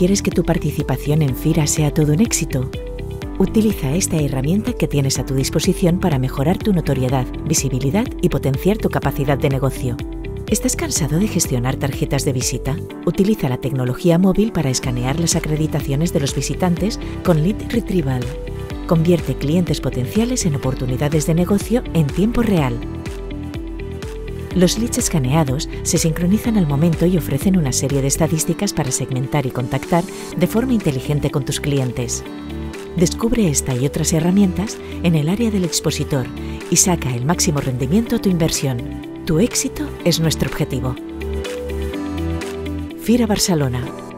¿Quieres que tu participación en FIRA sea todo un éxito? Utiliza esta herramienta que tienes a tu disposición para mejorar tu notoriedad, visibilidad y potenciar tu capacidad de negocio. ¿Estás cansado de gestionar tarjetas de visita? Utiliza la tecnología móvil para escanear las acreditaciones de los visitantes con Lead Retrieval. Convierte clientes potenciales en oportunidades de negocio en tiempo real. Los leads escaneados se sincronizan al momento y ofrecen una serie de estadísticas para segmentar y contactar de forma inteligente con tus clientes. Descubre esta y otras herramientas en el área del expositor y saca el máximo rendimiento a tu inversión. Tu éxito es nuestro objetivo. FIRA Barcelona